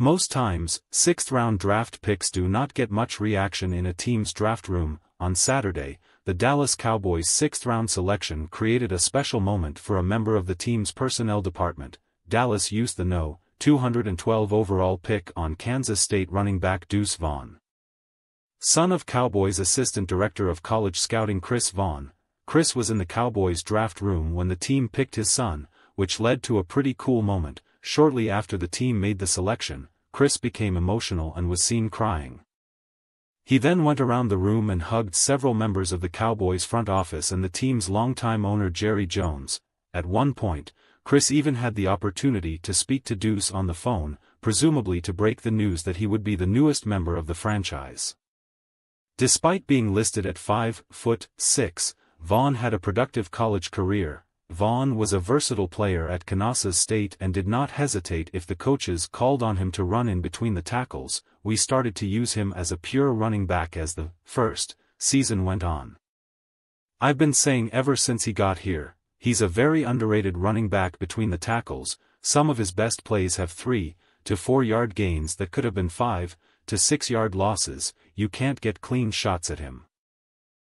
Most times, sixth-round draft picks do not get much reaction in a team's draft room. On Saturday, the Dallas Cowboys' sixth-round selection created a special moment for a member of the team's personnel department. Dallas used the no. 212 overall pick on Kansas State running back Deuce Vaughn. Son of Cowboys Assistant Director of College Scouting Chris Vaughn, Chris was in the Cowboys draft room when the team picked his son, which led to a pretty cool moment. Shortly after the team made the selection, Chris became emotional and was seen crying. He then went around the room and hugged several members of the Cowboys front office and the team's longtime owner Jerry Jones. At one point, Chris even had the opportunity to speak to Deuce on the phone, presumably to break the news that he would be the newest member of the franchise. Despite being listed at 5 foot 6, Vaughn had a productive college career. Vaughn was a versatile player at Kansas State and did not hesitate if the coaches called on him to run in between the tackles, we started to use him as a pure running back as the first season went on. I've been saying ever since he got here, He's a very underrated running back between the tackles, some of his best plays have 3 to 4 yard gains that could have been 5 to 6 yard losses, you can't get clean shots at him.